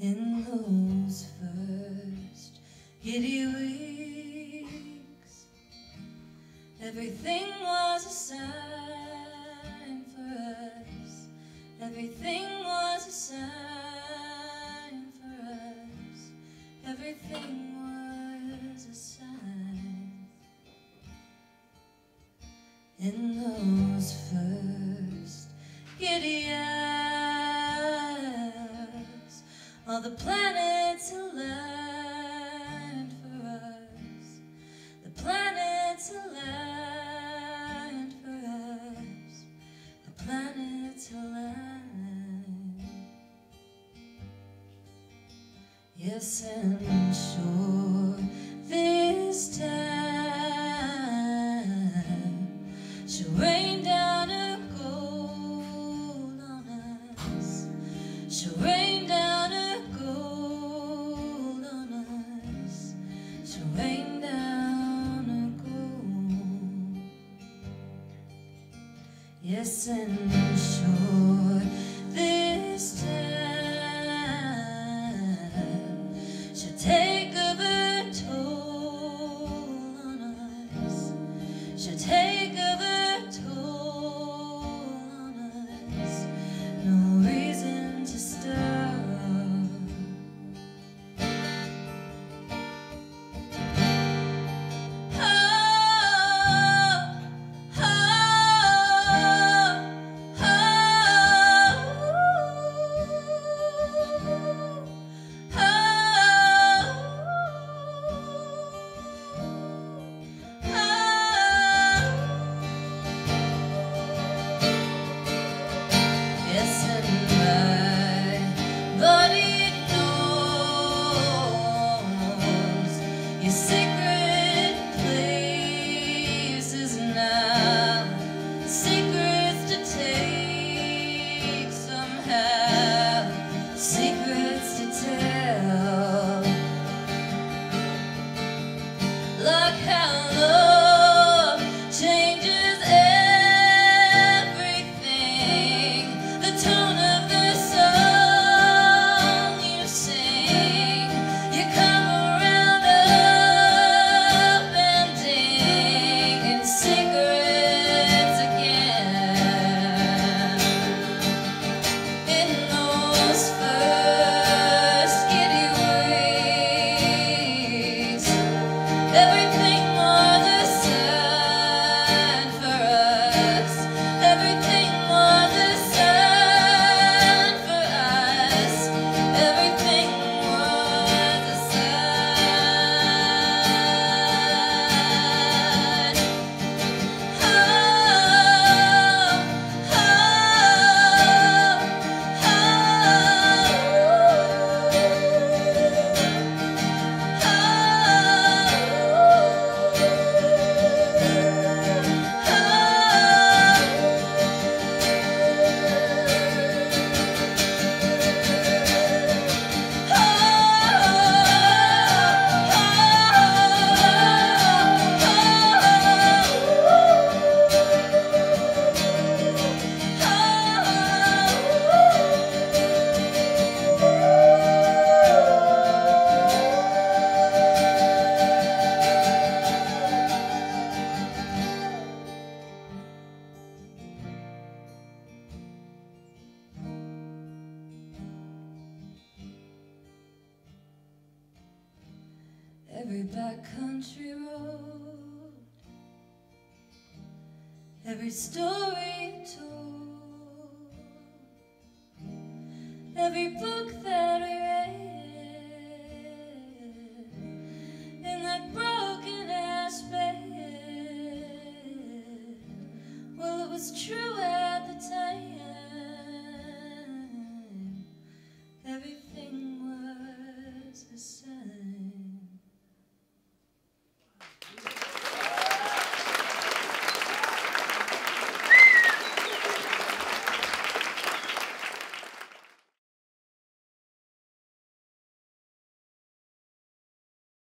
in those first giddy weeks. Everything was a sign for us. Everything was a sign for us. Everything was a sign. All the planets aligned for us. The planets aligned for us. The planets aligned. Yes, and sure this time she'll rain down her gold on us. She'll rain Yes, and sure this Every backcountry road, every story told, every book that I